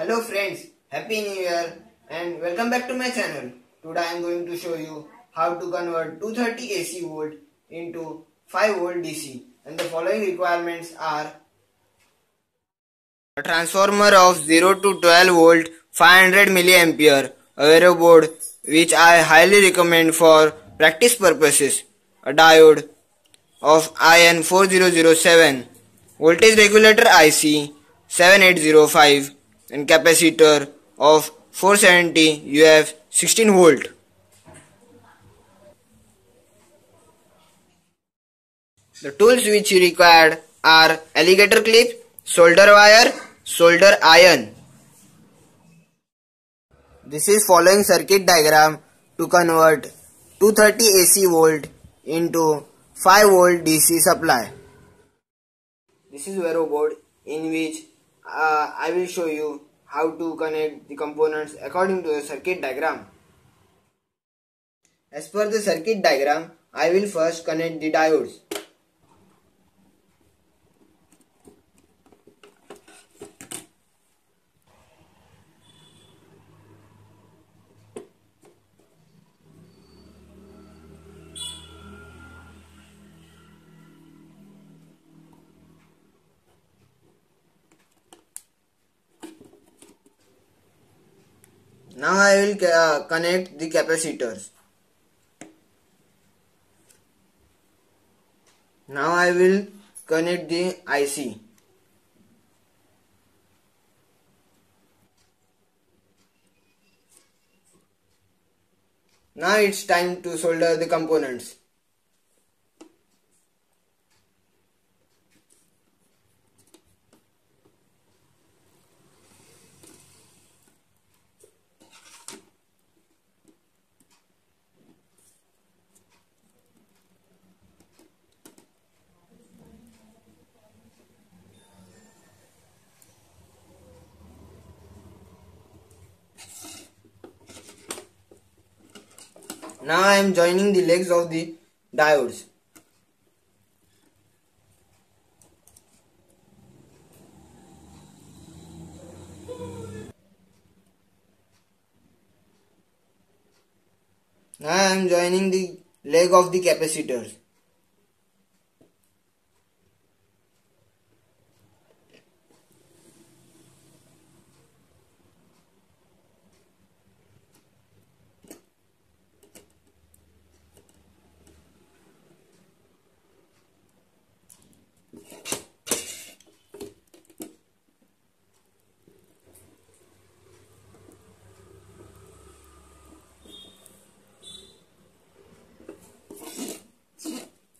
Hello friends, Happy New Year and welcome back to my channel. Today I am going to show you how to convert 230 AC volt into 5 volt DC and the following requirements are a transformer of 0 to 12 volt 500 milliampere a Vero board which I highly recommend for practice purposes a diode of IN4007 voltage regulator IC 7805 and capacitor of 470 UF 16 volt. The tools which you required are alligator clip, solder wire, solder iron. This is following circuit diagram to convert 230 AC volt into 5 volt DC supply. This is Vero board in which uh, I will show you how to connect the components according to the circuit diagram. As per the circuit diagram, I will first connect the diodes. Now I will uh, connect the capacitors. Now I will connect the IC. Now it's time to solder the components. Now I am joining the legs of the diodes. Now I am joining the leg of the capacitors.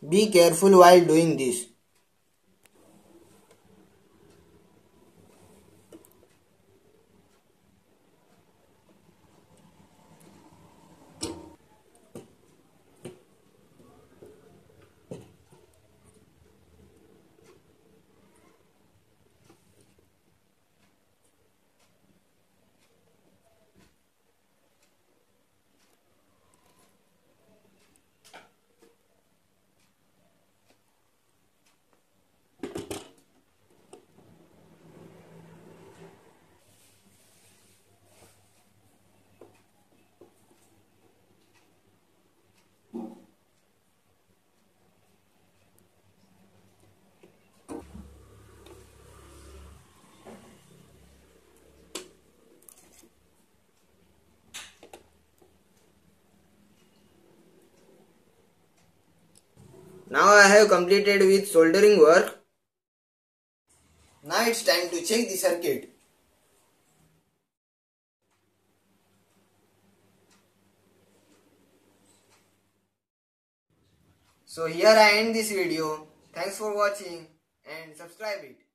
Be careful while doing this. Now I have completed with soldering work. Now it's time to check the circuit. So here I end this video. Thanks for watching and subscribe it.